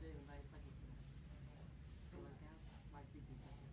Để ở lại 我们 kể chuyện.